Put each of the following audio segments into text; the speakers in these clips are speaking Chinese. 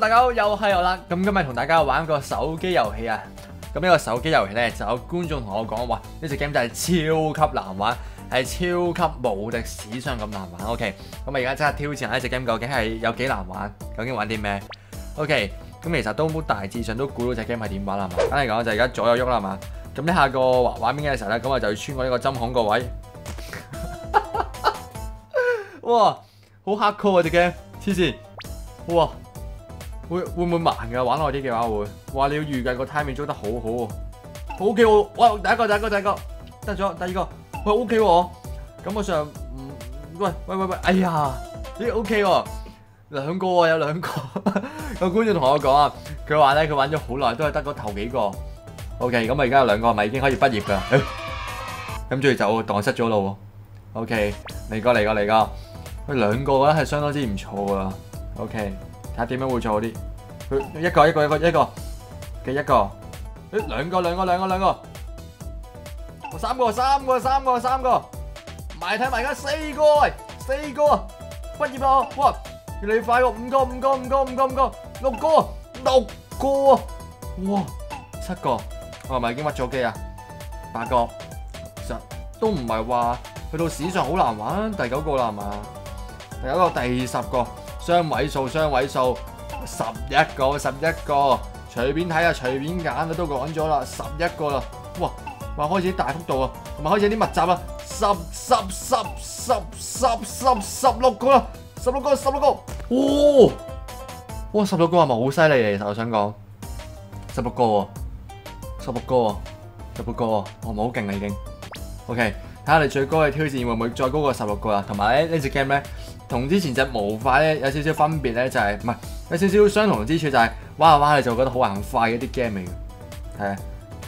大家好，又係我啦。咁今日同大家玩個手機遊戲啊。咁呢個手機遊戲呢，就有觀眾同我講話，呢隻 game 就係超級難玩，係超級無敵史上咁難玩。OK，咁我而家即刻挑戰下呢隻 game 究竟係有幾難玩，究竟玩啲咩？OK，咁其實都大致上都估到隻 game 係點玩啦嘛。簡嚟講就而家左右喐啦嘛。咁呢下個畫面嘅時候呢，咁我就要穿過呢個針孔個位。哇，好黑 call 啊隻 game，黐線！哇！會會唔會慢㗎？玩耐啲嘅話會，哇！你要預計個 timing 捉得好好喎，O K 喎，哇！第一個第一個第一個得咗，第二個喂 O K 喎，感覺上喂喂喂喂，哎呀，咦 O K 喎，兩個喎有兩個，有觀眾同我講啊，佢話咧佢玩咗好耐都係得嗰頭幾個，O K 咁啊而家有兩個係咪已經可以畢業㗎？咁住就荡失咗路，O K 嚟個嚟個嚟個，喂兩個咧係相當之唔錯㗎，OK。睇下點樣會做好啲？佢一個一個一個一個嘅一個，誒兩個兩個兩個兩個，三個三個三個三個，埋睇埋而家四個喂，四個畢業啦！哇，越嚟越快喎，五個五個五個五個五個，六個六個，哇七個，我係咪已經屈咗機啊？八個，其實都唔係話去到史上好難玩，第九個啦係嘛？第九個第十個。雙位數，雙位數，十一個，十一個，隨便睇下，隨便揀啊，都講咗啦，十一個啦，哇，話開始大幅度啊，同埋開始啲密集啊，十十十十十十十六個啦，十六個，十六個，哇，哇，十六個係咪好犀利嚟？其实我想講，十六個喎，十六個喎，十六個喎，我唔係好勁啦已經，OK，睇下你最高嘅挑戰會唔會再高過十六個啦？同埋咧呢隻 game 咧。同之前隻模塊咧有少少分別咧，就係唔係有少少相同之處，就係玩下玩下你就覺得好行快嘅啲 game 嚟嘅，係啊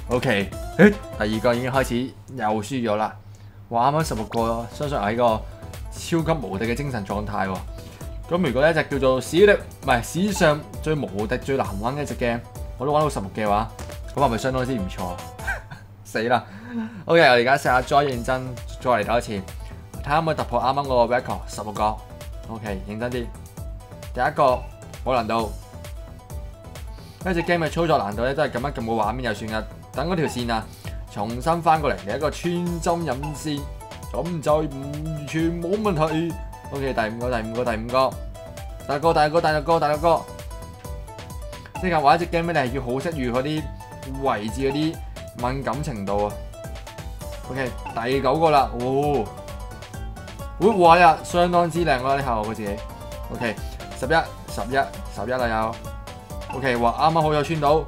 ，OK，誒，第二個已經開始又輸咗啦，哇，啱啱十六個，相信係個超級無敵嘅精神狀態喎。咁如果呢隻叫做史力唔係史上最無敵最難玩嘅一隻 game，我都玩到十六嘅話，咁係咪相當之唔錯？死啦！OK，我而家試下再認真再嚟多一次，睇下可唔可以突破啱啱嗰個 record 十六個。OK，認真啲。第一個冇難度，呢隻 game 嘅操作難度咧都係咁樣撳個畫面就算啦。等嗰條線啊，重新翻過嚟嘅一個穿針引線，咁就完全冇問題。OK，第五個、第五個、第五個，大個、大個、大個、大個。即係話一隻 game 咧，係要好識預嗰啲位置嗰啲敏感程度啊。OK，第九個啦，哦。會畫呀，相當之靚啦！呢下我自己，OK，十一、十一、十一啦有，OK，哇，啱啱好有穿到。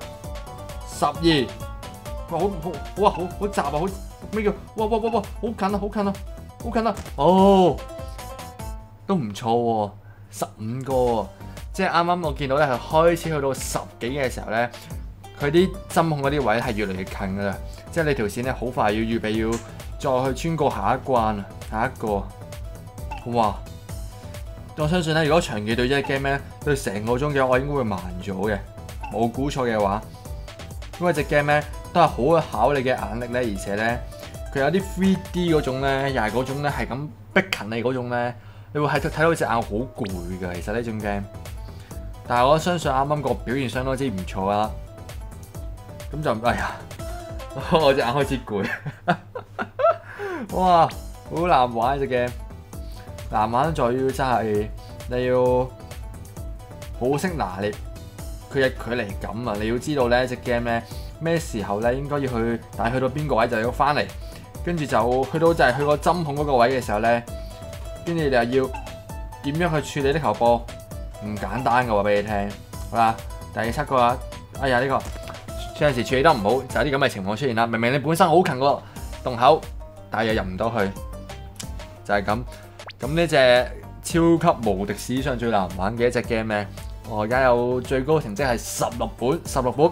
十二，哇，好好哇，好好雜啊，好咩叫？哇哇哇哇，好近啊，好近啊，好近啊，哦，都唔錯喎，十五個喎，即係啱啱我見到咧係開始去到十幾嘅時候咧，佢啲針孔嗰啲位係越嚟越近噶啦，即係你條線咧好快要預備要再去穿過下一關啊，下一個。哇！我相信咧，如果長期對隻 game 咧，對成個鐘嘅，我應該會慢咗嘅。冇估錯嘅話，因為隻 game 咧都係好考你嘅眼力咧，而且咧佢有啲 3D 嗰種咧，又係嗰種咧係咁逼近你嗰種咧，你會係睇到隻眼好攰㗎。其實呢種 game，但係我相信啱啱個表現相當之唔錯啦。咁就哎呀，我隻眼開始攰。哇！好難玩隻 game。難玩在於真係你要好識拿捏佢嘅距離感啊！你要知道咧隻 game 咧咩時候咧應該要去，但係去到邊個位就要翻嚟，跟住就去到就係去個針孔嗰個位嘅時候咧，跟住你又要點樣去處理呢球波？唔簡單嘅話俾你聽，好啦，第七個啊，哎呀呢、這個有陣時處理得唔好，就有啲咁嘅情況出現啦。明明你本身好近個洞口，但係又入唔到去，就係、是、咁。咁呢只超級無敵史上最難玩嘅一隻 game 咧，我而家有最高成績係十六本，十六本，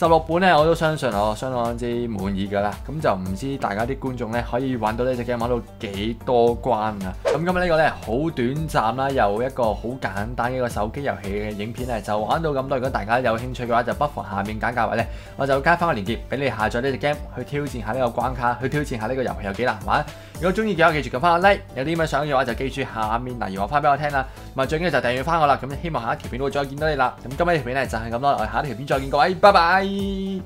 十六本咧，我都相信我相當之滿意㗎啦。咁就唔知大家啲觀眾咧可以玩到呢隻 game 玩到幾多關啊？咁今日呢個咧好短暫啦，又一個好簡單嘅一個手機遊戲嘅影片咧，就玩到咁多。如果大家有興趣嘅話，就不妨下面簡介位咧，我就加翻個鏈接俾你下載呢隻 game 去挑戰下呢個關卡，去挑戰下呢個遊戲有幾難玩。如果中意嘅話，記住撳翻個 like。有啲咩想嘅話，就記住下面留言話翻俾我聽啦。咁啊，最緊要就訂閱翻我啦。咁希望下一條片會再見到你啦。咁今日條片咧就係咁多，我下一條片再見各位，拜拜。e